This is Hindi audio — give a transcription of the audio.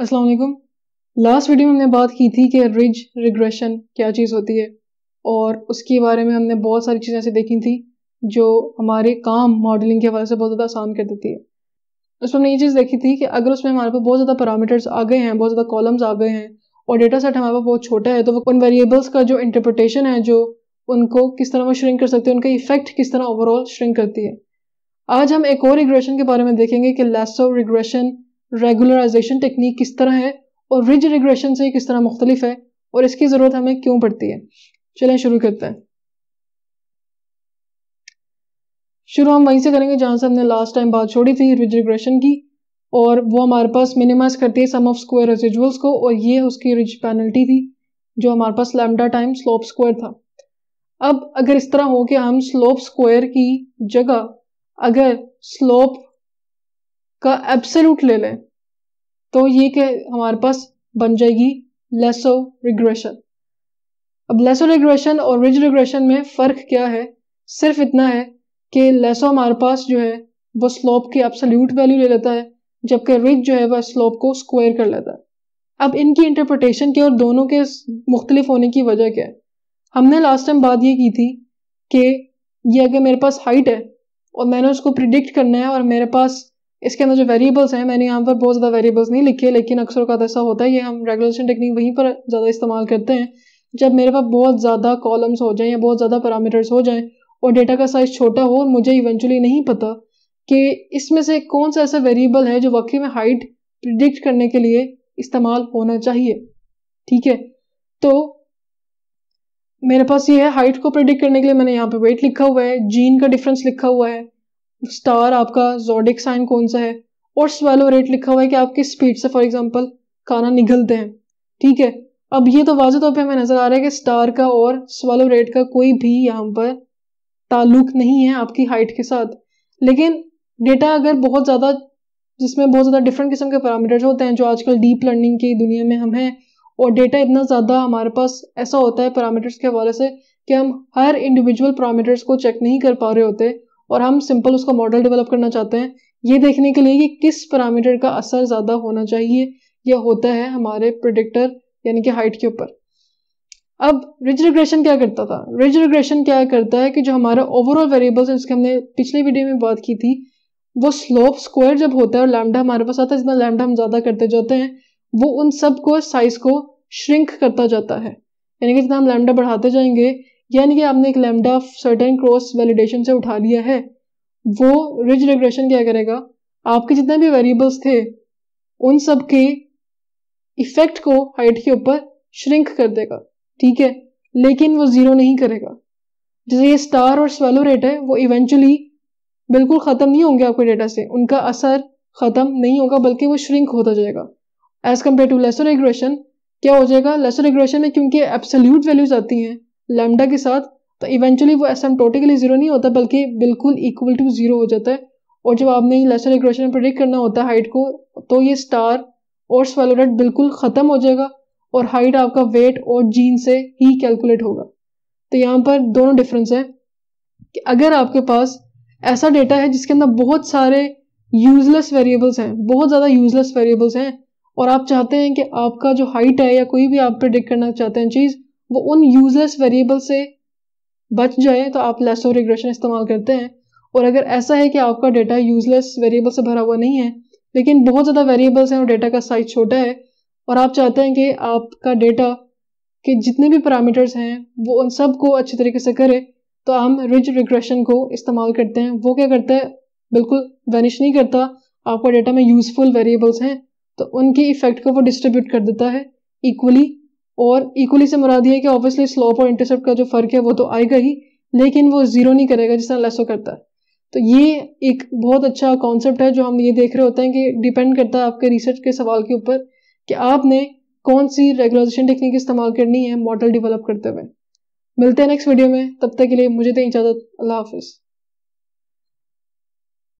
अस्सलाम वालेकुम। लास्ट वीडियो में हमने बात की थी कि रिज रिग्रेशन क्या चीज़ होती है और उसके बारे में हमने बहुत सारी चीज़ें ऐसे देखी थी जो हमारे काम मॉडलिंग के हवाले से बहुत ज़्यादा आसान कर देती है। उसमें हमने ये चीज़ देखी थी कि अगर उसमें हमारे पास बहुत ज़्यादा पैरामीटर्स आ गए हैं, बहुत ज़्यादा कॉलम्स आ गए हैं और डेटा सेट हमारे पास बहुत छोटा है तो वो उन वेरिएबल्स का जो इंटरप्रटेशन है, जो उनको किस तरह वो श्रिंक कर सकते हैं, उनका इफ़ेक्ट किस तरह ओवरऑल श्रिंक करती है। आज हम एक और रिग्रेशन के बारे में देखेंगे कि लेसो रिग्रेशन रेगुलराइजेशन टेक्निक किस तरह है और रिज रिग्रेशन से किस तरह मुख्तलिफ़ है और इसकी ज़रूरत हमें क्यों पड़ती है? चलें शुरू करते हैं। शुरू हम वहीं से करेंगे जहाँ से हमने लास्ट टाइम बात छोड़ी थी रिज रिग्रेशन की और वो हमारे पास मिनिमाइज करती है सम ऑफ़ स्क्वायर रेजिजुअल्स को और ये उसकी रिज पेनल्टी थी जो हमारे पास लैमडा टाइम स्लोप स्क्वायर था। अब अगर इस तरह हो कि हम स्लोप स्क्वायर की जगह अगर स्लोप का एब्सोल्यूट ले लें तो ये कि हमारे पास बन जाएगी लेसो रिग्रेशन अब लेसो रिग्रेशन और रिज रिग्रेशन में फ़र्क क्या है? सिर्फ़ इतना है कि लेसो हमारे पास जो है, वो स्लोप की एब्सोल्यूट वैल्यू ले लेता है, जबकि रिज जो है, वह स्लोप को स्क्वायर कर लेता है. अब इनकी इंटरप्रटेशन के और दोनों के मुख्तलिफ़ होने की वजह क्या है? हमने लास्ट टाइम बात ये की थी कि ये अगर मेरे पास हाइट है और मैंने उसको प्रिडिक्ट करना है और मेरे पास इसके अंदर जो वेरिएबल्स हैं, मैंने यहाँ पर बहुत ज़्यादा वेरिएबल्स नहीं लिखे, लेकिन अक्सर का ऐसा होता है, ये हम रेगुलेशन टेक्निक वहीं पर ज़्यादा इस्तेमाल करते हैं। जब मेरे पास बहुत ज़्यादा कॉलम्स हो जाएँ या बहुत ज़्यादा पैरामीटर्स हो जाएँ और डेटा का साइज़ छोटा हो और मुझे इवेंचुअली नहीं पता कि इसमें से कौन सा ऐसा वेरिएबल है जो वाकई में हाइट प्रिडिक्ट करने के लिए इस्तेमाल होना चाहिए, ठीक है? तो मेरे पास ये है हाइट को प्रिडिक्ट करने के लिए मैंने यहाँ पे वेट लिखा हुआ है जीन का डिफरेंस लिखा हुआ है स्टार आपका जोडिक साइन कौन सा है? और स्वेलो रेट लिखा हुआ है कि आप किस स्पीड से फॉर एग्जांपल खाना निगलते हैं। ठीक है? अब ये तो वाजह तौर पर हमें नज़र आ रहा है कि स्टार का और स्वेलो रेट का कोई भी यहाँ पर ताल्लुक नहीं है आपकी हाइट के साथ। लेकिन डेटा अगर बहुत ज़्यादा, जिसमें बहुत ज़्यादा डिफरेंट किस्म के पैरामीटर्स होते हैं, जो आजकल डीप लर्निंग की दुनिया में हम हैं, और डेटा इतना ज़्यादा हमारे पास ऐसा होता है पैरामीटर्स के हवाले से कि हम हर इंडिविजुअल पैरामीटर्स को चेक नहीं कर पा रहे होते और हम सिंपल उसका मॉडल डेवलप करना चाहते हैं, ये देखने के लिए कि किस पैरामीटर का असर ज़्यादा होना चाहिए, या होता है हमारे प्रोडिक्टर यानी कि हाइट के ऊपर। अब रिज रिग्रेशन क्या करता था? रिज रिग्रेशन क्या करता है कि जो हमारा ओवरऑल वेरिएबल्स है, जिसके हमने पिछले वीडियो में बात की थी, वो स्लोप स्क्वायर जब होता है और लैमडा हमारे पास आता है, जितना लैमडा हम ज़्यादा करते जाते हैं, वो उन सबको साइज़ को श्रिंक करता जाता है। यानी कि जितना हम लैमडा बढ़ाते जाएँगे यानी कि आपने एक लेमडा सर्टेन क्रॉस वैलिडेशन से उठा लिया है। वो रिज रिग्रेशन क्या करेगा? आपके जितने भी वेरिएबल्स थे, उन सब के इफ़ेक्ट को हाइट के ऊपर श्रिंक कर देगा, ठीक है? लेकिन वो ज़ीरो नहीं करेगा। जैसे ये स्टार और स्वेलो रेट है, वो इवेंचुअली बिल्कुल ख़त्म नहीं होंगे आपके डेटा से। उनका असर ख़त्म नहीं होगा, बल्कि वो श्रिंक होता जाएगा। As compared to lasso regression क्या हो जाएगा? लेसर रिग्रेशन में क्योंकि एब्सोल्यूट वैल्यूज़ आती हैं लैमडा के साथ तो इवेंचुअली वो एस टोटिकली ज़ीरो नहीं होता, बल्कि बिल्कुल इक्वल टू ज़ीरो हो जाता है। और जब आपने लेसर इक्वेशन प्रोडिक्ट करना होता है हाइट को तो ये स्टार और स्वेलोरेट बिल्कुल ख़त्म हो जाएगा और हाइट आपका वेट और जीन से ही कैलकुलेट होगा। तो यहाँ पर दोनों डिफरेंस है कि अगर आपके पास ऐसा डेटा है जिसके अंदर बहुत सारे यूजलेस वेरिएबल्स हैं, बहुत ज़्यादा यूजलेस वेरिएबल्स हैं, और आप चाहते हैं कि आपका जो हाइट है या कोई भी आप प्रिडिक्ट करना चाहते हैं चीज़ वो उन यूजलेस वेरिएबल से बच जाए तो आप लेस रिग्रेशन इस्तेमाल करते हैं। और अगर ऐसा है कि आपका डेटा यूजलेस वेरिएबल से भरा हुआ नहीं है, लेकिन बहुत ज़्यादा वेरिएबल्स हैं और डेटा का साइज़ छोटा है, और आप चाहते हैं कि आपका डेटा के जितने भी पैरामीटर्स हैं, वो उन सबको अच्छे तरीके से करे तो हम रिज रिग्रेशन को इस्तेमाल करते हैं। वो क्या करता है? बिल्कुल वैनिश नहीं करता। आपका डेटा में यूज़फुल वेरिएबल्स हैं तो उनकी इफ़ेक्ट को वो डिस्ट्रीब्यूट कर देता है इक्वली और इक्वली से मुराद ये है कि ऑब्वियसली स्लोप और इंटरसेप्ट का जो फ़र्क है वो तो आएगा ही, लेकिन वो ज़ीरो नहीं करेगा जिस तरह लेसो करता है। तो ये एक बहुत अच्छा कॉन्सेप्ट है जो हम ये देख रहे होते हैं कि डिपेंड करता है आपके रिसर्च के सवाल के ऊपर कि आपने कौन सी रेगुलाइजेशन टेक्निक इस्तेमाल करनी है मॉडल डेवलप करते हुए। मिलते हैं नेक्स्ट वीडियो में, तब तक के लिए मुझे दें इजाज़त, अल्लाह हाफिज़।